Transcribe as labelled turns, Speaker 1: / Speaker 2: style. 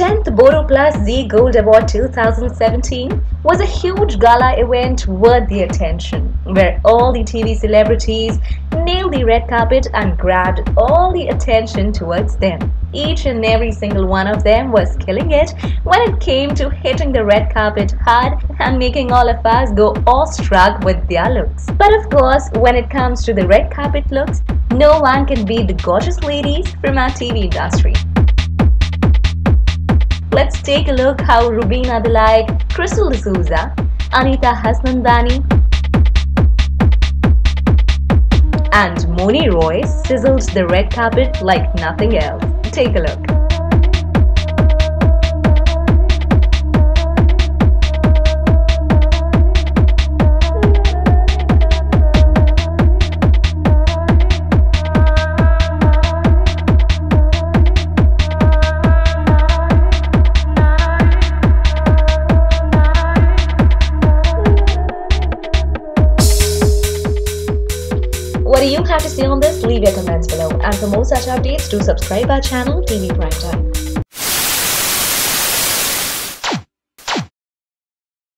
Speaker 1: 7th Boro Plus Zee Gold Award 2017 was a huge gala event worth the attention, where all the TV celebrities nailed the red carpet and grabbed all the attention towards them. Each and every single one of them was killing it when it came to hitting the red carpet hard and making all of us go awestruck with their looks. But of course, when it comes to the red carpet looks, no one can beat the gorgeous ladies from our TV industry. Let's take a look how Rubina Dilaik, Krystle D'Souza, Anita Hassnandani, and Mouni Roy sizzled the red carpet like nothing else. Take a look. What do you have to say on this? Leave your comments below. And for more such updates, do subscribe our channel TV Prime Time.